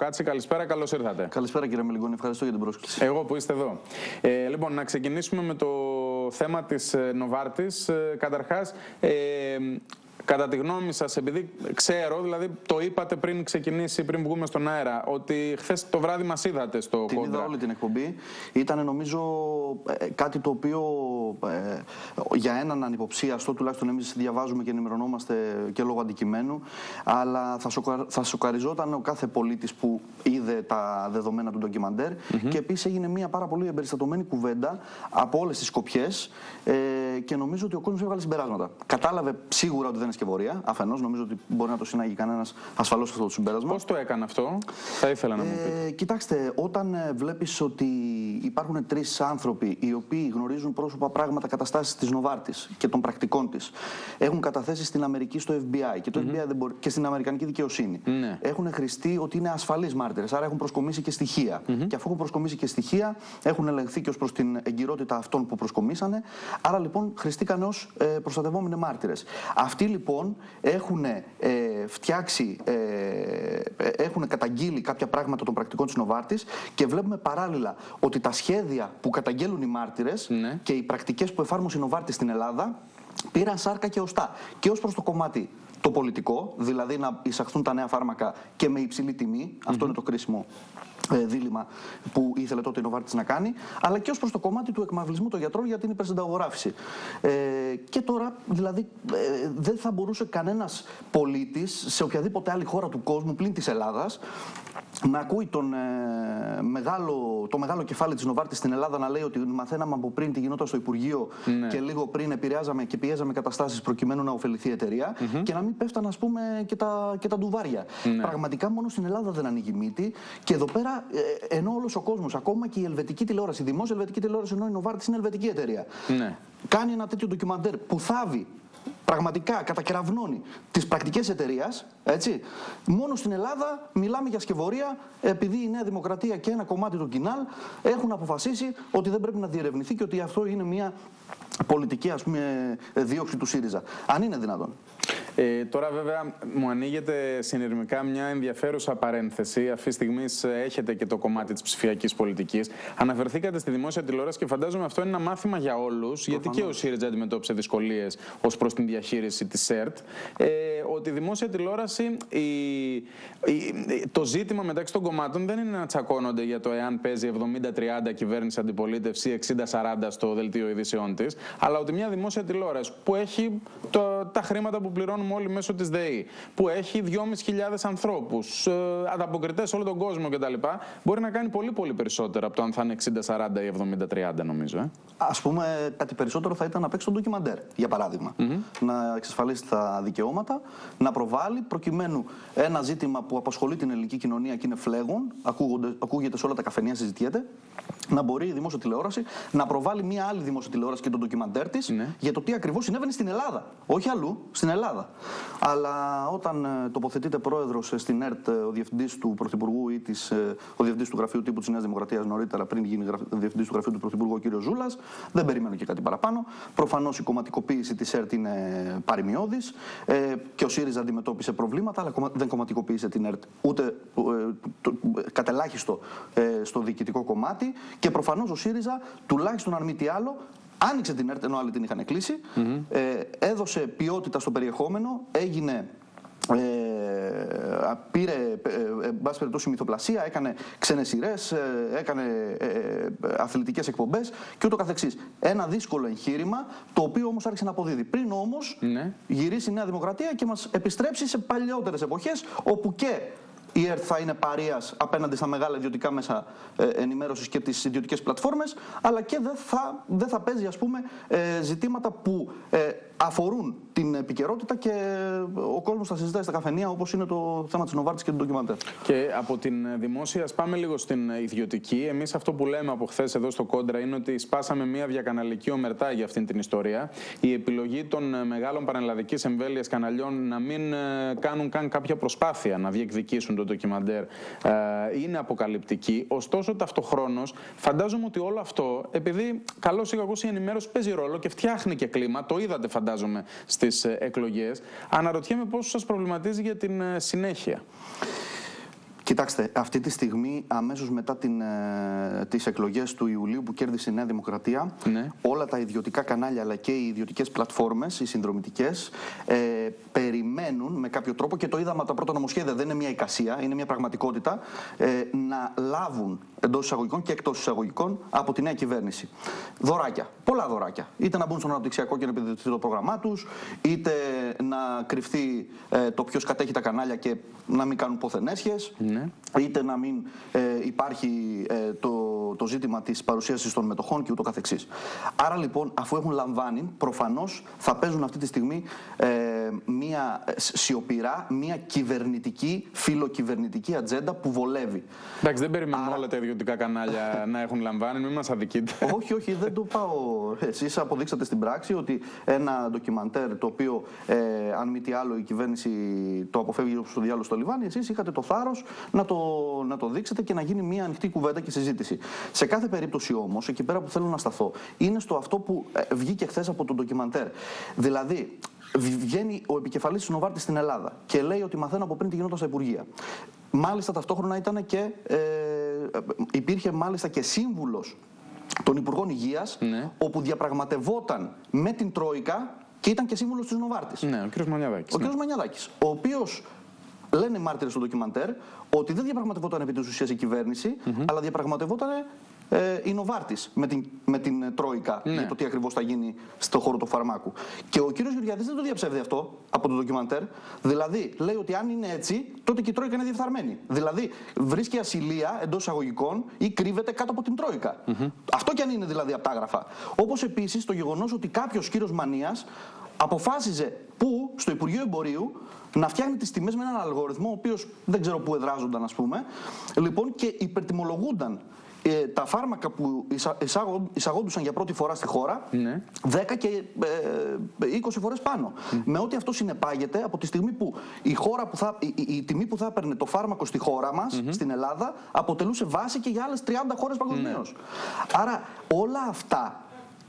Κάτσε, καλησπέρα, καλώς ήρθατε. Καλησπέρα κύριε Μελιγόνη, ευχαριστώ για την πρόσκληση. Εγώ που είστε εδώ. Ε, λοιπόν, να ξεκινήσουμε με το θέμα της ε, Νοβάρτης. Ε, καταρχάς, ε, Κατά τη γνώμη σας, επειδή ξέρω, δηλαδή το είπατε πριν ξεκινήσει, πριν βγούμε στον αέρα, ότι χθες το βράδυ μας είδατε στο την κόντρα. Είδα όλη την εκπομπή. Ήταν νομίζω ε, κάτι το οποίο ε, για έναν ανυποψίαστο, τουλάχιστον εμείς διαβάζουμε και ενημερωνόμαστε και λόγω αντικειμένου, αλλά θα, σοκα, θα σοκαριζόταν ο κάθε πολίτης που είδε τα δεδομένα του ντοκιμαντέρ. Και επίσης έγινε μια πάρα πολύ εμπεριστατωμένη κουβέντα από όλες τις σκοπιέ ε, και νομίζω ότι ο κόσμος έβγαλε συμπεράσματα. Κατάλαβε σίγουρα ότι δεν σκευωρία. Αφενός, νομίζω ότι μπορεί να το συνάγει κανένας ασφαλώς αυτό το συμπέρασμα. Πώς το έκανε αυτό, θα ήθελα να μου πείτε. Ε, κοιτάξτε, όταν ε, βλέπεις ότι υπάρχουν τρεις άνθρωποι οι οποίοι γνωρίζουν πρόσωπα, πράγματα, καταστάσεις της Νοβάρτη και των πρακτικών της, έχουν καταθέσει στην Αμερική στο FBI και, το FBI δεν μπορεί, και στην Αμερικανική δικαιοσύνη. Ναι. Έχουν χρηστεί ότι είναι ασφαλείς μάρτυρες, άρα έχουν προσκομίσει και στοιχεία. Και αφού έχουν προσκομίσει και στοιχεία, έχουν ελεγχθεί και ως προς την εγκυρότητα αυτών που προσκομίσανε. Άρα λοιπόν χρηστήκαν ως ε, προστατευόμενοι μάρτυρες. Αυτοί λοιπόν έχουν ε, φτιάξει, ε, έχουν καταγγείλει κάποια πράγματα των πρακτικών της Νοβάρτης και βλέπουμε παράλληλα ότι τα σχέδια που καταγγέλουν οι μάρτυρες Ναι. και οι πρακτικές που εφάρμοσε η Νοβάρτη στην Ελλάδα πήραν σάρκα και οστά. Και ως προς το κομμάτι το πολιτικό, δηλαδή να εισαχθούν τα νέα φάρμακα και με υψηλή τιμή, αυτό είναι το κρίσιμο ε, δίλημα που ήθελε τότε η Νοβάρτης να κάνει, αλλά και ως προς το κομμάτι του εκμαυλισμού των γιατρών για την υπερσυνταγογράφηση. Ε, και τώρα, δηλαδή, ε, δεν θα μπορούσε κανένας πολίτης σε οποιαδήποτε άλλη χώρα του κόσμου πλην της Ελλάδας να ακούει τον, ε, μεγάλο, το μεγάλο κεφάλι της Νοβάρτης στην Ελλάδα να λέει ότι μαθαίναμε από πριν τι γινόταν στο Υπουργείο Ναι. και λίγο πριν επηρεάζαμε και πιέζαμε καταστάσεις προκειμένου να ωφεληθεί η εταιρεία και να μην πέφταν, ας πούμε, και τα, και τα ντουβάρια. Ναι. Πραγματικά μόνο στην Ελλάδα δεν ανοίγει μύτη. Και εδώ πέρα, ε, ενώ όλος ο κόσμος, ακόμα και η ελβετική τηλεόραση, η δημόσια ελβετική τηλεόραση, ενώ η Νοβάρτη είναι ελβετική εταιρεία, Ναι. κάνει ένα τέτοιο ντοκιμαντέρ που θάβει πραγματικά κατακεραυνώνει τις πρακτικές εταιρείας. Έτσι. Μόνο στην Ελλάδα μιλάμε για σκευωρία, επειδή η Νέα Δημοκρατία και ένα κομμάτι του Κινάλ έχουν αποφασίσει ότι δεν πρέπει να διερευνηθεί και ότι αυτό είναι μια πολιτική ας πούμε, δίωξη του ΣΥΡΙΖΑ. Αν είναι δυνατόν. Ε, τώρα, βέβαια, μου ανοίγεται συνειρμικά μια ενδιαφέρουσα παρένθεση. Αυτή τη στιγμή έχετε και το κομμάτι της ψηφιακής πολιτικής. Αναφερθήκατε στη δημόσια τηλεόραση και φαντάζομαι αυτό είναι ένα μάθημα για όλους, γιατί και ο ΣΥΡΙΖΑ αντιμετώπισε δυσκολίες ως προς την διαχείριση της ΣΕΡΤ. Ε, ότι η δημόσια τηλεόραση, η, η- το ζήτημα μεταξύ των κομμάτων δεν είναι να τσακώνονται για το εάν παίζει 70-30 κυβέρνηση αντιπολίτευση, 60-40 στο δελτίο ειδήσεών της, αλλά ότι μια δημόσια τηλεόραση που έχει το, τα χρήματα που πληρώνουμε όλοι μέσω της ΔΕΗ, που έχει 2.500 ανθρώπους, ε, ανταποκριτές σε όλο τον κόσμο κτλ., μπορεί να κάνει πολύ πολύ περισσότερα από το αν θα είναι 60-40 ή 70-30, νομίζω. Ε. Α πούμε, κάτι περισσότερο θα ήταν να παίξει το ντοκιμαντέρ, για παραδειγμα Να εξασφαλίσει τα δικαιώματα, να προβάλλει προκειμένου ένα ζήτημα που απασχολεί την ελληνική κοινωνία και είναι φλέγον, ακούγονται, ακούγεται σε όλα τα καφενεία, συζητιέται, να μπορεί η δημόσια τηλεόραση να προβάλλει μια άλλη δημόσια τηλεόραση και τον ντοκιμαντέρ της Ναι. για το τι ακριβώς συνέβαινε στην Ελλάδα. Όχι αλλού, στην Ελλάδα. Αλλά όταν ε, τοποθετείται πρόεδρος στην ΕΡΤ ε, ο διευθυντής του Πρωθυπουργού ή της, ε, ο διευθυντής του Γραφείου Τύπου της Νέας Δημοκρατίας νωρίτερα, πριν γίνει διευθυντής του Γραφείου του Πρωθυπουργού ο κ. Ζούλας, δεν περιμένω και κάτι παραπάνω. Προφανώς η κομματικοποίηση της ΕΡΤ είναι παρημιώδης ε, και ο ΣΥΡΙΖΑ αντιμετώπισε προβλήματα, αλλά κομμα- δεν κομματικοποίησε την ΕΡΤ ούτε ε, το, κατελάχιστο ε, στο διοικητικό κομμάτι. Και προφανώς ο ΣΥΡΙΖΑ, τουλάχιστον αν μη τι άλλο, άνοιξε την ΕΡΤ ενώ άλλοι την είχαν κλείσει, ε, έδωσε ποιότητα στο περιεχόμενο, έγινε ε, πήρε, ε, ε, εν πάση περιπτώσει, μυθοπλασία, έκανε ξένες σειρές, ε, έκανε ε, ε, αθλητικές εκπομπές και ούτω καθεξής. Ένα δύσκολο εγχείρημα, το οποίο όμως άρχισε να αποδίδει. Πριν όμως Ναι. γυρίσει η Νέα Δημοκρατία και μας επιστρέψει σε παλιότερες εποχές, όπου και η ΕΡΤ θα είναι παρεία απέναντι στα μεγάλα ιδιωτικά μέσα ε, ενημέρωσης και τις ιδιωτικές πλατφόρμες, αλλά και δεν θα, δεν θα παίζει ας πούμε, ε, ζητήματα που ε, αφορούν την επικαιρότητα και ο κόσμος θα συζητάει στα καφενεία, όπως είναι το θέμα της Νοβάρτης και του ντοκιμαντέρ. Και από την ε, δημόσια, ας πάμε λίγο στην ε, ιδιωτική. Εμείς αυτό που λέμε από χθες εδώ στο Κόντρα είναι ότι σπάσαμε μια διακαναλική ομερτά για αυτήν την ιστορία. Η επιλογή των ε, μεγάλων πανελλαδικής εμβέλειας καναλιών να μην ε, κάνουν καν κάποια προσπάθεια να διεκδικήσουν το ντοκιμαντέρ ε, είναι αποκαλυπτική. Ωστόσο, ταυτοχρόνως, φαντάζομαι ότι όλο αυτό, επειδή καλώς ή κακώς η ενημέρωση παίζει ρόλο και φτιάχνει και κλίμα, το είδατε φαντάζομαι στις εκλογές, αναρωτιέμαι πόσο σας προβληματίζει για την ε, συνέχεια. Κοιτάξτε, αυτή τη στιγμή, αμέσως μετά την, ε, τις εκλογές του Ιουλίου που κέρδισε η Νέα Δημοκρατία, Ναι. όλα τα ιδιωτικά κανάλια αλλά και οι ιδιωτικές πλατφόρμες, οι συνδρομητικές, ε, περιμένουν με κάποιο τρόπο και το είδαμε από τα πρώτα νομοσχέδια, δεν είναι μια εικασία, είναι μια πραγματικότητα, ε, να λάβουν εντός εισαγωγικών και εκτός εισαγωγικών από τη νέα κυβέρνηση. Δωράκια, πολλά δωράκια. Είτε να μπουν στον αναπτυξιακό και να επιδοτηθεί το πρόγραμμά τους, είτε να κρυφθεί ε, το ποιος κατέχει τα κανάλια και να μην κάνουν πόθεν έσχες, Ναι. Είτε να μην ε, υπάρχει ε, το, το ζήτημα της παρουσίασης των μετοχών και ούτω καθεξής. Άρα λοιπόν, αφού έχουν λαμβάνει, προφανώς θα παίζουν αυτή τη στιγμή ε, μία ε, σιωπηρά, μία κυβερνητική, φιλοκυβερνητική ατζέντα που βολεύει. Εντάξει, δεν περιμένουμε όλα τα ιδιωτικά κανάλια να έχουν λαμβάνει, μην μας αδικείτε. όχι, όχι, δεν το πάω. Εσεί αποδείξατε στην πράξη ότι ένα ντοκιμαντέρ το οποίο, ε, αν μη τι άλλο, η κυβέρνηση το αποφεύγει όπως το διάλογο στο Λιβάνι, εσείς είχατε το θάρρος να το, να το δείξετε και να γίνει μια ανοιχτή κουβέντα και συζήτηση. Σε κάθε περίπτωση όμως, εκεί πέρα που θέλω να σταθώ, είναι στο αυτό που ε, βγήκε χθες από το ντοκιμαντέρ. Δηλαδή, βγ- βγαίνει ο επικεφαλής τη Νοβάρτη στην Ελλάδα και λέει ότι μαθαίνω από πριν τι γινόταν στα Υπουργεία. Μάλιστα ταυτόχρονα ήταν και, ε, υπήρχε μάλιστα και σύμβουλος των Υπουργών Υγείας, Ναι. όπου διαπραγματευόταν με την Τρόικα και ήταν και σύμβουλος της Νοβάρτη. Ναι, ο κ. Μανιαδάκης. Ο κ. Μανιαδάκης, ο οποίος λένε οι μάρτυρες στο ντοκιμαντέρ ότι δεν διαπραγματευόταν επί της ουσίας η κυβερνηση αλλά διαπραγματευόταν ε, η Νοβάρτη με την, με την ε, Τρόικα Ναι. για το τι ακριβώς θα γίνει στον χώρο του φαρμάκου. Και ο κ. Γεωργιάδης δεν το διαψεύδει αυτό από το ντοκιμαντέρ. Δηλαδή, λέει ότι αν είναι έτσι, τότε και η Τρόικα είναι διεφθαρμένη. Δηλαδή, βρίσκει ασυλία εντός εισαγωγικών ή κρύβεται κάτω από την Τρόικα. Αυτό κι αν είναι δηλαδή απτάγραφα. Όπως επίσης το γεγονός ότι κάποιος κύριος Μανίας αποφάσιζε πού, στο Υπουργείο Εμπορίου, να φτιάχνει τις τιμές με έναν αλγοριθμό, ο οποίος δεν ξέρω πού εδράζονταν, ας πούμε, λοιπόν, και υπερτιμολογούνταν ε, τα φάρμακα που εισα, εισάγον- εισαγόντουσαν για πρώτη φορά στη χώρα Ναι. 10 και ε, 20 φορές πάνω. Με ό,τι αυτό συνεπάγεται από τη στιγμή που η, χώρα που θα, η, η- η τιμή που θα έπαιρνε το φάρμακο στη χώρα μας, στην Ελλάδα, αποτελούσε βάση και για άλλες 30 χώρες παγκοσμίως. Άρα όλα αυτά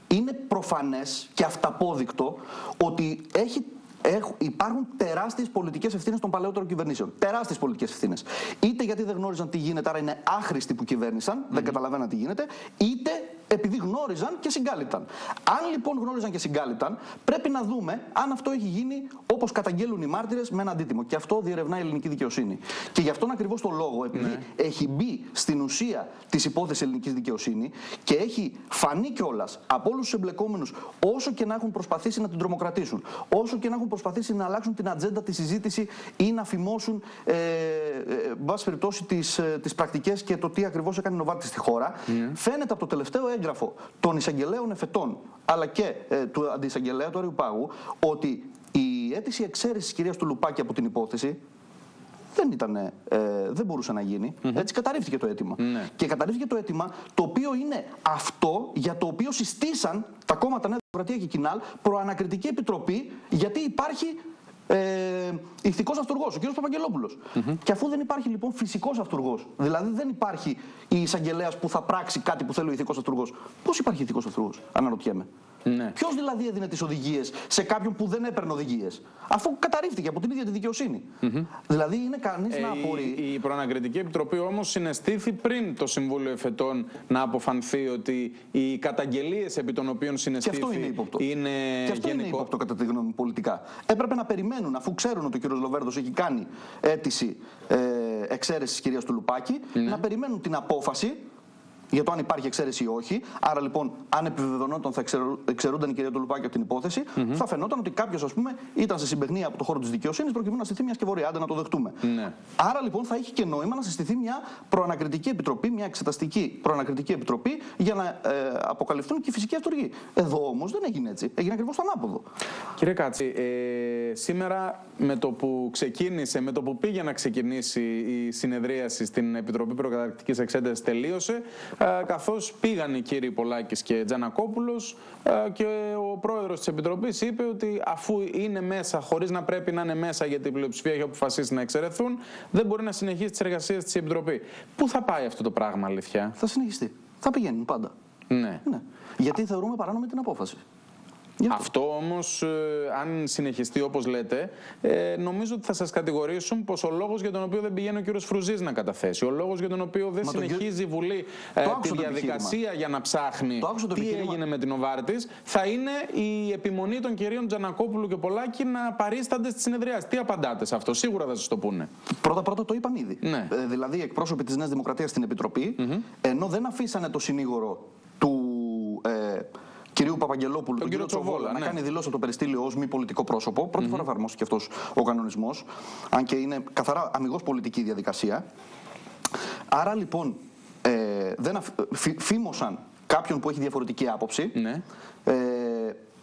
είναι προφανές και αυταπόδεικτο ότι έχει Έχ- υπάρχουν τεράστιες πολιτικές ευθύνες των παλαιότερων κυβερνήσεων. Τεράστιες πολιτικές ευθύνες. Είτε γιατί δεν γνώριζαν τι γίνεται, άρα είναι άχρηστοι που κυβέρνησαν, δεν καταλαβαίναν τι γίνεται, είτε επειδή γνώριζαν και συγκάλυπταν. Αν λοιπόν γνώριζαν και συγκάλυπταν, πρέπει να δούμε αν αυτό έχει γίνει όπως καταγγέλουν οι μάρτυρες με ένα αντίτιμο. Και αυτό διερευνά η ελληνική δικαιοσύνη. Και γι' αυτόν ακριβώς το λόγο, επειδή έχει μπει στην ουσία της υπόθεσης ελληνικής δικαιοσύνης και έχει φανεί κιόλας από όλους τους εμπλεκόμενους, όσο και να έχουν προσπαθήσει να την τρομοκρατήσουν, όσο και να έχουν προσπαθήσει να αλλάξουν την ατζέντα, της συζήτηση ή να φημώσουν, ε, ε, εν πάση περιπτώσει, τις τις πρακτικές και το τι ακριβώς έκανε η Νοβάρτη στη χώρα, φαίνεται από το τελευταίο έγγραφο των εισαγγελέων εφετών αλλά και ε, του αντιεισαγγελέα του Αριουπάγου ότι η αίτηση εξαίρεσης της κυρίας του Λουπάκη από την υπόθεση δεν, ήταν, ε, δεν μπορούσε να γίνει. Έτσι καταρρίφθηκε το αίτημα. Ναι. Και καταρρίφθηκε το αίτημα το οποίο είναι αυτό για το οποίο συστήσαν τα κόμματα Νέα Δημοκρατία και Κοινάλ προανακριτική επιτροπή γιατί υπάρχει ε, ηθικός αυτούργος, ο κ. παπαγγελοπουλο Και αφού δεν υπάρχει λοιπόν φυσικός αυτούργος, δηλαδή δεν υπάρχει η εισαγγελέας που θα πράξει κάτι που θέλει ο ηθικός αυτούργος, πώς υπάρχει ηθικός αυτούργος, αναρωτιέμαι. Ναι. Ποιος δηλαδή έδινε τις οδηγίες σε κάποιον που δεν έπαιρνε οδηγίες, αφού καταρρίφθηκε από την ίδια τη δικαιοσύνη. Δηλαδή είναι κανείς Ε, να η- απορεί. η, προανακριτική επιτροπή όμως συναισθήθη πριν το Συμβούλιο Εφετών να αποφανθεί ότι οι καταγγελίες επί των οποίων Και συναισθήθη αυτό είναι ύποπτο. είναι και αυτό είναι γενικό. ύποπτο κατά τη γνώμη μου πολιτικά. Έπρεπε να περιμένουν, αφού ξέρουν ότι ο κ. Λοβέρδος έχει κάνει αίτηση ε, εξαίρεσης της κυρίας του Λουπάκη, Ναι. να περιμένουν την απόφαση για το αν υπάρχει εξαίρεση ή όχι. Άρα λοιπόν, αν επιβεβαιωνόταν θα εξαιρου- εξαιρούνταν η κυρία του Λουπάκη από την υποθεση θα φαινόταν ότι κάποιος, ας πούμε, ήταν σε συμπεγνία από το χώρο της δικαιοσύνης προκειμένου να συστηθεί μια σκευωρία. Άντε να το δεχτούμε. Ναι. Άρα λοιπόν θα έχει και νόημα να συστηθεί μια προανακριτική επιτροπή, μια εξεταστική προανακριτική επιτροπή για να ε, αποκαλυφθούν και οι φυσικοί αυτούργοι. Εδώ όμως δεν έγινε έτσι. Έγινε ακριβώς το ανάποδο. Κύριε Κάτση, ε, σήμερα με το που ξεκίνησε, με το που πήγε να ξεκινήσει η συνεδρίαση στην Επιτροπή Προκαταρκτικής Εξέτασης τελείωσε, ε, καθώς πήγαν οι κύριοι Πολάκης και Τζανακόπουλος ε, και ο πρόεδρος της Επιτροπής είπε ότι αφού είναι μέσα, χωρίς να πρέπει να είναι μέσα γιατί η πλειοψηφία έχει αποφασίσει να εξαιρεθούν, δεν μπορεί να συνεχίσει τις εργασίες της η Επιτροπή. Πού θα πάει αυτό το πράγμα, αλήθεια; Θα συνεχιστεί. Θα πηγαίνουν πάντα. Ναι. Ναι. Γιατί θεωρούμε παράνομη την απόφαση. Αυτό όμως, ε, αν συνεχιστεί όπως λέτε, ε, νομίζω ότι θα σας κατηγορήσουν πως ο λόγος για τον οποίο δεν πηγαίνει ο κύριος Φρουζής να καταθέσει, ο λόγος για τον οποίο δεν συνεχίζει η Βουλή ε, τη διαδικασία για να ψάχνει τι έγινε με την Οβάρτη, θα είναι η επιμονή των κυρίων Τζανακόπουλου και Πολάκη να παρίστανται στη συνεδρία. Τι απαντάτε σε αυτό, σίγουρα θα σας το πούνε. Πρώτα-πρώτα το είπαν ήδη. Ναι. Ε, δηλαδή, εκπρόσωποι της Νέας Δημοκρατίας στην Επιτροπή, ενώ δεν αφήσανε το συνήγορο του. Ε, κυρίου Παπαγγελόπουλου, τον, κύριο Τσοβόλα, να ναι. κάνει δηλώσεις το περιστήλιο ως μη πολιτικό πρόσωπο. Πρώτη φορά εφαρμόστηκε αυτός ο κανονισμός, αν και είναι καθαρά αμυγός πολιτική διαδικασία. Άρα λοιπόν ε, δεν αφ... φήμωσαν κάποιον που έχει διαφορετική άποψη. Ναι. Ε,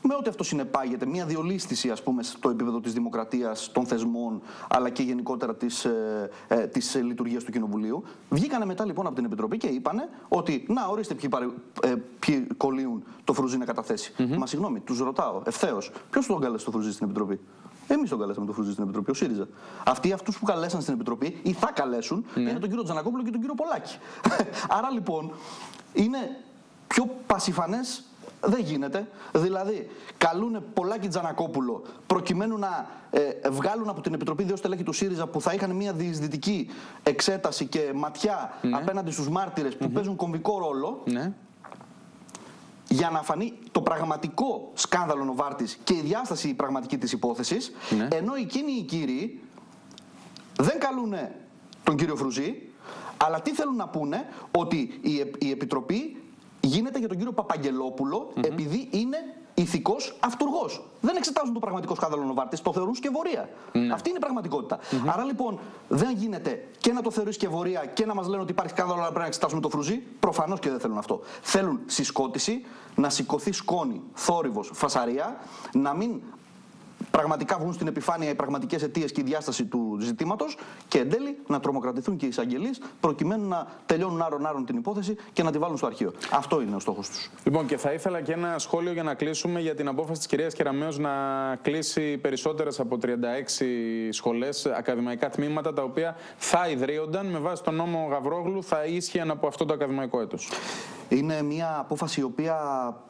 με ό,τι αυτό συνεπάγεται, μια διολίσθηση ας πούμε στο επίπεδο της δημοκρατίας, των θεσμών, αλλά και γενικότερα της, ε, ε, της λειτουργίας του Κοινοβουλίου. Βγήκανε μετά λοιπόν από την Επιτροπή και είπανε ότι να ορίστε ποιοι, παρε, ε, ποιοι κολλείουν το Φρουζί να καταθέσει. Mm -hmm. Μα συγγνώμη, τους ρωτάω ευθέως. Ποιος τον κάλεσε το Φρουζί στην Επιτροπή; Εμείς τον καλέσαμε το Φρουζί στην Επιτροπή, ο ΣΥΡΙΖΑ. Αυτοί αυτούς που καλέσαν στην Επιτροπή ή θα καλέσουν ναι. είναι τον κύριο Τζανακόπουλο και τον κύριο Πολάκη. Άρα λοιπόν είναι πιο πασιφανές δεν γίνεται. Δηλαδή, καλούν Πολάκη Τζανακόπουλο προκειμένου να ε, βγάλουν από την Επιτροπή δύο στελέχη του ΣΥΡΙΖΑ που θα είχαν μια διεισδυτική εξέταση και ματιά ναι. απέναντι στους μάρτυρες που παίζουν κομβικό ρόλο. Ναι. Για να φανεί το πραγματικό σκάνδαλο Νοβάρτης και η διάσταση η πραγματική της υπόθεσης, ναι. ενώ εκείνοι οι κύριοι δεν καλούν τον κύριο Φρουζή, αλλά τι θέλουν να πούνε, ότι η Επιτροπή γίνεται για τον κύριο Παπαγγελόπουλο επειδή είναι ηθικός αυτούργος. Δεν εξετάζουν το πραγματικό σκάνδαλο Νοβάρτης, το θεωρούν σκευωρία. Ναι. Αυτή είναι η πραγματικότητα. Άρα λοιπόν δεν γίνεται και να το θεωρεί σκευωρία και να μας λένε ότι υπάρχει σκάνδαλο, αλλά πρέπει να εξετάσουμε το φρουζί. Προφανώς και δεν θέλουν αυτό. Θέλουν συσκότηση, να σηκωθεί σκόνη, θόρυβος, φασαρία, να μην πραγματικά βγουν στην επιφάνεια οι πραγματικές αιτίες και η διάσταση του ζητήματος και εν τέλει να τρομοκρατηθούν και οι εισαγγελείς προκειμένου να τελειώνουν άρον-άρον την υπόθεση και να τη βάλουν στο αρχείο. Αυτό είναι ο στόχος τους. Λοιπόν, και θα ήθελα και ένα σχόλιο για να κλείσουμε για την απόφαση της κυρίας Κεραμέως να κλείσει περισσότερες από 36 σχολές, ακαδημαϊκά τμήματα, τα οποία θα ιδρύονταν με βάση τον νόμο Γαβρόγλου, θα ίσχυαν από αυτό το ακαδημαϊκό έτος. Είναι μια απόφαση η οποία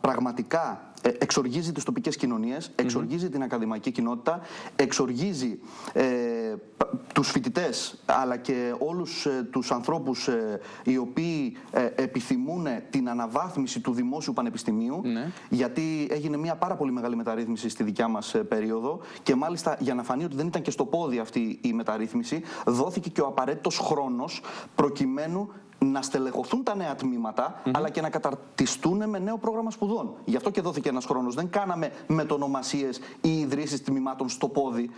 πραγματικά ε, εξοργίζει τις τοπικές κοινωνίες, εξοργίζει την ακαδημαϊκή κοινότητα, εξοργίζει ε, τους φοιτητές αλλά και όλους ε, τους ανθρώπους ε, οι οποίοι ε, επιθυμούν την αναβάθμιση του δημόσιου πανεπιστημίου ναι. γιατί έγινε μια πάρα πολύ μεγάλη μεταρρύθμιση στη δικιά μας περίοδο και μάλιστα για να φανεί ότι δεν ήταν και στο πόδι αυτή η μεταρρύθμιση δόθηκε και ο απαραίτητος χρόνος προκειμένου να στελεχωθούν τα νέα τμήματα, αλλά και να καταρτιστούν με νέο πρόγραμμα σπουδών. Γι' αυτό και δόθηκε ένας χρόνος. Δεν κάναμε μετονομασίες ή ιδρύσεις τμήματων στο πόδι.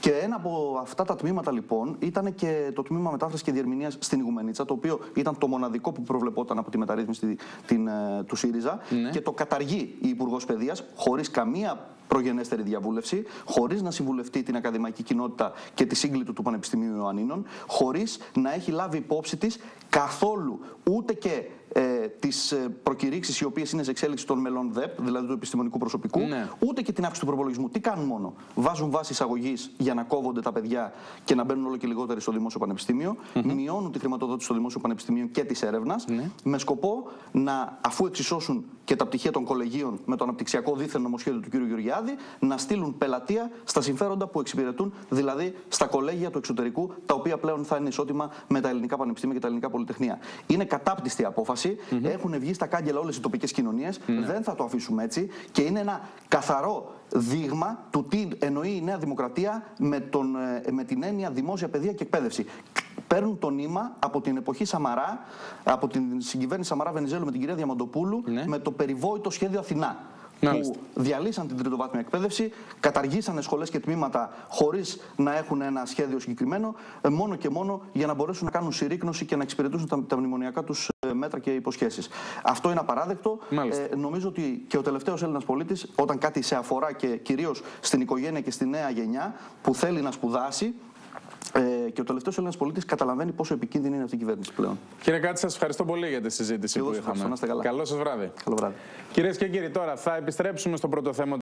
Και ένα από αυτά τα τμήματα λοιπόν ήταν και το τμήμα μετάφρασης και διερμηνίας στην Ιγουμενίτσα, το οποίο ήταν το μοναδικό που προβλεπόταν από τη μεταρρύθμιση την, ε, του ΣΥΡΙΖΑ ναι. και το καταργεί η Υπουργός Παιδείας χωρίς καμία προγενέστερη διαβούλευση, χωρίς να συμβουλευτεί την ακαδημαϊκή κοινότητα και τη σύγκλιτου του Πανεπιστημίου Ιωαννίνων, χωρίς να έχει λάβει υπόψη της καθόλου ούτε και ε, τις ε, προκηρύξεις οι οποίες είναι σε εξέλιξη των μελών ΔΕΠ, δηλαδή του επιστημονικού προσωπικού, ναι. ούτε και την αύξηση του προπολογισμού. Τι κάνουν μόνο; Βάζουν βάση εισαγωγής για να κόβονται τα παιδιά και να μπαίνουν όλο και λιγότεροι στο δημόσιο πανεπιστήμιο, mm -hmm. μειώνουν τη χρηματοδότηση στο δημόσιο πανεπιστημίο και της έρευνας, ναι. με σκοπό να, αφού εξισώσουν και τα πτυχία των κολεγίων με το αναπτυξιακό δίθεν νομοσχέδιο του κ. Γεωργιάδη, να στείλουν πελατεία στα συμφέροντα που εξυπηρετούν, δηλαδή στα κολέγια του εξωτερικού, τα οποία πλέον θα είναι ισότιμα με τα ελληνικά πανεπιστήμια και τα ελληνικά πολυτεχνία. Είναι κατάπτυστη απόφαση. Mm -hmm. Έχουν βγει στα κάγκελα όλες οι τοπικές κοινωνίες. Ναι. Δεν θα το αφήσουμε έτσι. Και είναι ένα καθαρό δείγμα του τι εννοεί η Νέα Δημοκρατία με, τον, ε, με την έννοια δημόσια παιδεία και εκπαίδευση. Παίρνουν το νήμα από την εποχή Σαμαρά, από την συγκυβέρνηση Σαμαρά Βενιζέλου με την κυρία Διαμαντοπούλου, ναι. με το περιβόητο σχέδιο Αθηνά που διαλύσαν την τριτοβάθμια εκπαίδευση, καταργήσανε σχολές και τμήματα χωρίς να έχουν ένα σχέδιο συγκεκριμένο, ε, μόνο και μόνο για να μπορέσουν να κάνουν συρρήκνωση και να εξυπηρετούσουν τα, τα μνημονιακά τους ε, μέτρα και υποσχέσεις. Αυτό είναι απαράδεκτο. Ε, νομίζω ότι και ο τελευταίος Έλληνας πολίτης, όταν κάτι σε αφορά και κυρίως στην οικογένεια και στη νέα γενιά που θέλει να σπουδάσει, ε, και ο τελευταίος Έλληνας πολίτης καταλαβαίνει πόσο επικίνδυνη είναι αυτή η κυβέρνηση πλέον. Κύριε Κάτση, σας ευχαριστώ πολύ για τη συζήτηση που είχαμε. Καλό σας βράδυ. Καλό βράδυ. Κυρίες και κύριοι, τώρα θα επιστρέψουμε στο πρώτο θέμα.